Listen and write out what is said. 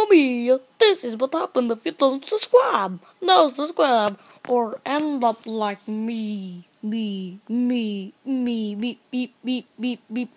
Mamma mia, this is what happened if you don't subscribe. Now subscribe or end up like me. Me, me, me, beep, beep, beep, beep, beep.